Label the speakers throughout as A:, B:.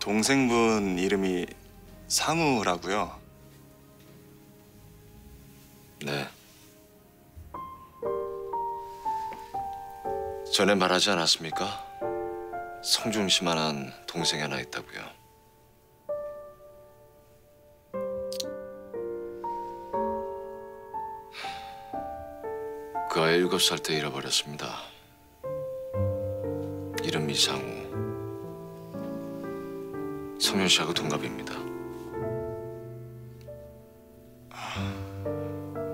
A: 동생분 이름이 상우라고요.
B: 네. 전에 말하지 않았습니까? 성준 씨만한 동생이 하나 있다고요. 그 아이 일곱 살 때 잃어버렸습니다. 이름 이 상우. 성준 씨하고 동갑입니다.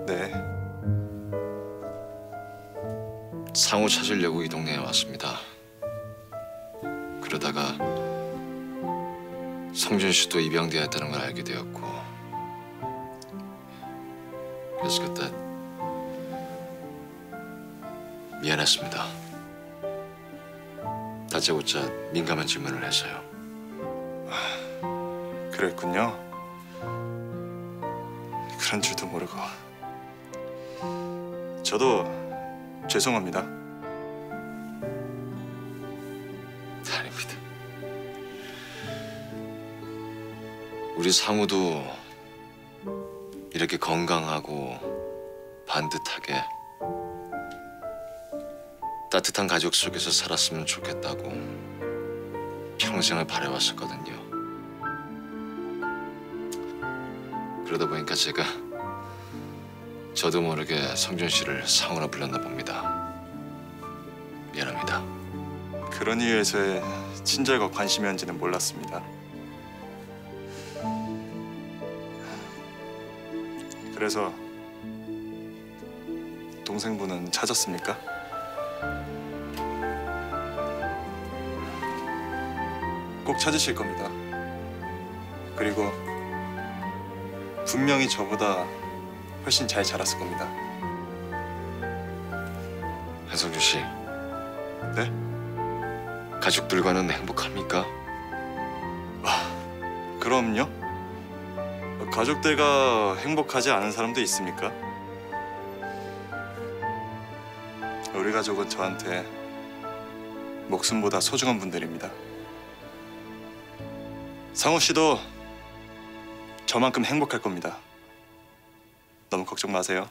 A: 네.
B: 상우 찾으려고 이 동네에 왔습니다. 그러다가 성준 씨도 입양되었다는 걸 알게 되었고 그래서 그때 미안했습니다. 다짜고짜 민감한 질문을 해서요.
A: 그랬군요. 그런 줄도 모르고. 저도 죄송합니다.
B: 아닙니다. 우리 상우도 이렇게 건강하고 반듯하게 따뜻한 가족 속에서 살았으면 좋겠다고 평생을 바래왔었거든요. 그러다 보니까 제가 저도 모르게 성준 씨를 상우라 불렀나 봅니다. 미안합니다.
A: 그런 이유에서의 친절과 관심이었는지는 몰랐습니다. 그래서 동생분은 찾았습니까? 꼭 찾으실 겁니다. 그리고 분명히 저보다 훨씬 잘 자랐을 겁니다.
B: 한성준 씨,
A: 네?
B: 가족들과는 행복합니까?
A: 그럼요. 가족들과 행복하지 않은 사람도 있습니까? 우리 가족은 저한테 목숨보다 소중한 분들입니다. 상호 씨도 저만큼 행복할 겁니다. 너무 걱정 마세요.